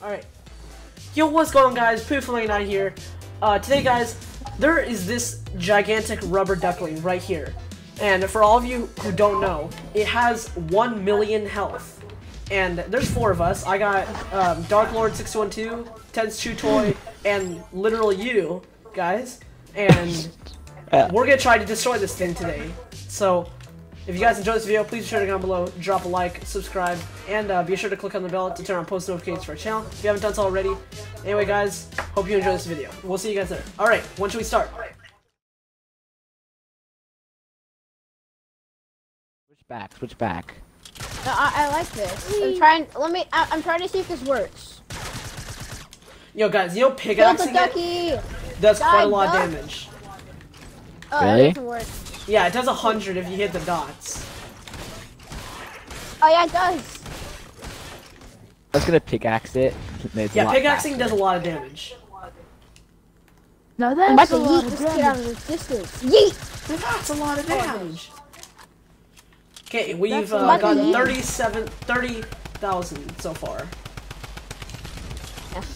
Alright. Yo, what's going on guys? Poof99 here. Uh, today guys, there is this gigantic rubber duckling right here. And for all of you who don't know, it has 1 million health. And there's four of us. I got um, Dark Lord 612, Tense Chew Toy, and literally you, guys. And we're gonna try to destroy this thing today. So, if you guys enjoyed this video, please be sure to comment below, drop a like, subscribe, and uh, be sure to click on the bell to turn on post notifications for our channel if you haven't done so already. Anyway, guys, hope you enjoy this video. We'll see you guys there. Alright, when should we start? Switch back, switch back. No, I, I like this. I'm trying. Let me. I, I'm trying to see if this works. Yo, guys, you know Kill the pickaxing it ducky. does quite a Die, lot of damage. Oh, Really? That doesn't work. Yeah, it does a 100 if you hit the dots. Oh yeah, it does. I was gonna pickaxe it. It's Yeah, lot pickaxing faster. does a lot of damage. Now I'm about that's to a lot yeet of damage. out of distance. Yeet. That's a lot of damage. Okay, we've uh, lot got of damage. 37, 30,000 so far.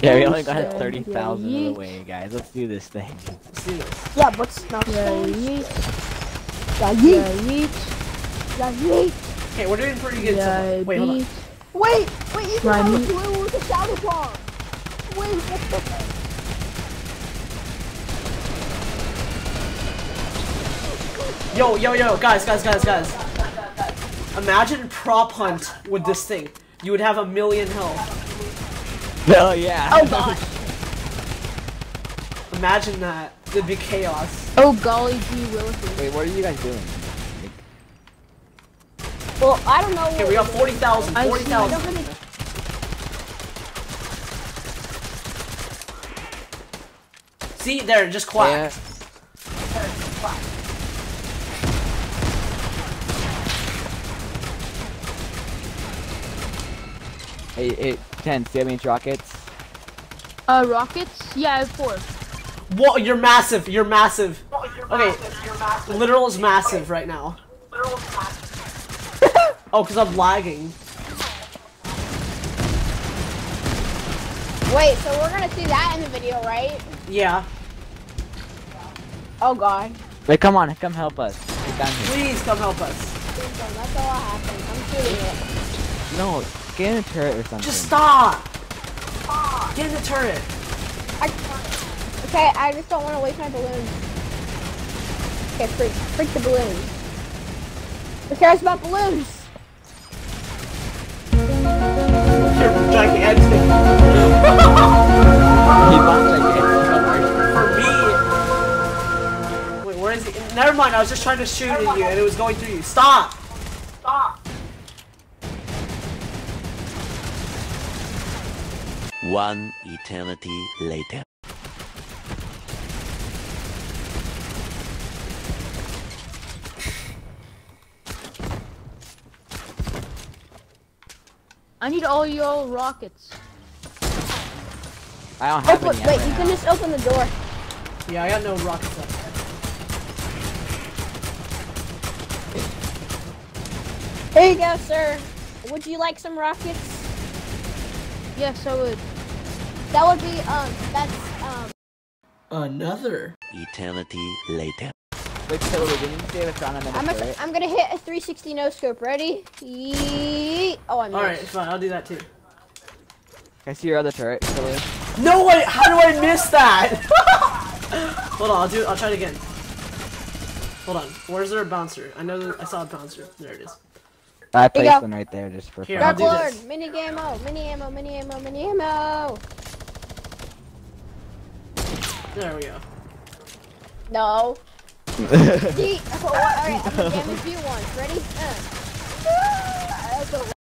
Yeah, we only got Yeah, 30,000 yeah, of the way, guys. Let's do this thing. Let's do this. Yeah, but it's not. Yeah, Yeah, yeet. yeah, Yeah, yeet. yeet. Yeah, yeet. Okay, we're doing pretty good so Yeah, far. Wait, hold on. Wait, wait, you My can meat. have a blue with a shadow bomb. Wait, what the? Yo, yo, yo, guys, guys, guys, guys. Imagine prop hunt with this thing. You would have a million health. Oh yeah. Oh gosh. Imagine that. It'd be chaos. Oh golly gee willikers. Wait, what are you guys doing? Well, I don't know. Okay, we got 40,000, I see. 40,000. I'm See, there, just Yeah. quack. Hey, hey, Ten, do you have any rockets? Uh, rockets? Yeah, I have four. Whoa, you're massive, you're massive. Okay, literal is massive right now. Oh, because I'm lagging. Wait, so we're gonna see that in the video, right? Yeah. Oh god. Wait, come on, come help us. Get down here. Please come help us. That's all that happened. I'm shooting it. No, get in a turret or something. Just stop! Get in the turret. I, okay, I just don't want to waste my balloons. Okay, freak, freak the balloons. Who cares about balloons? You're gigantic. He bought like For me. Wait, where is he? Never mind, I was just trying to shoot at you and it was going through you. Stop. Stop! One eternity later. I need all your rockets. I don't have Open, any. wait, right you can just open the door. Yeah, I got no rockets left. Here you go, sir. Would you like some rockets? Yes, I would. That would be, um, that's, um, Another. Eternity later. Wait, so wait, didn't you say the front and I'm, the a, turret? I'm gonna hit a 360 no scope. Ready? Yeet. Oh, I missed. Alright, it's fine, I'll do that too. I see your other turret, Killer? No way! How do I miss that? Hold on, I'll do. I'll try it again. Hold on. Where's there a bouncer? I know that I saw a bouncer. There it is. I placed one right there just for Here, fun. I'll Dark Lord, mini ammo, mini ammo, mini ammo, mini ammo. There we go. No. Yeet. Alright, I'm gonna damage you once. Ready? Uh.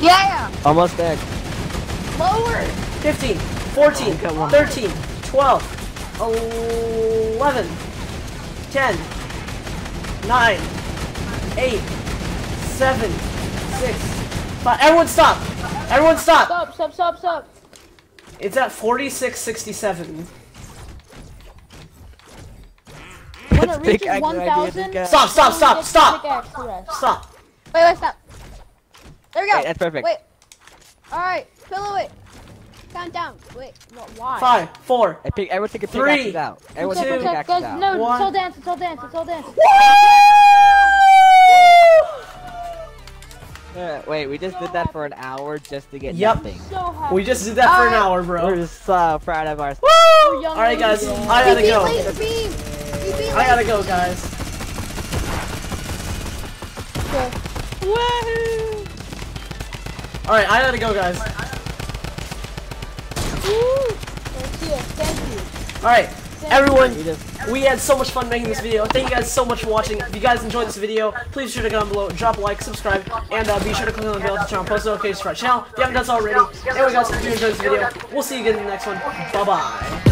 Yeah. Almost there. Lower. 15, 14, Come on. 13, 12, 11, 10, 9, 8, 7, 6, 5. Everyone stop! Everyone stop! Stop, stop, stop, stop. It's at 4667. When it Big reaches 1,000. Stop, stop, stop, stop! pickaxe the rest. Stop! Wait, wait, stop. There we go. Wait, that's perfect. Wait. All right, pillow it. Count down. Wait, what? Why? 5, 4, I pick. Everyone take a Three, pickaxe out. Everyone two, take a Guys, pickaxe out. no, One. it's all dance, it's all dance, it's all dance. Uh, wait, we just did that for an hour just to get Yep. nothing. So. We just did that for an Alright. hour, bro. We're so proud of ourselves. We're Alright, guys, ladies. I gotta go. laser beam. I gotta go, guys. Alright, I gotta go, guys. Thank you, thank you. Alright, everyone, We we had so much fun making this video. Thank you guys so much for watching. If you guys enjoyed this video, please be sure to comment below, drop a like, subscribe, and uh, be sure to click on the bell to turn on post notifications for our channel if you haven't done so already. Anyway, guys, if you enjoyed this video, we'll see you again in the next one. Bye-bye.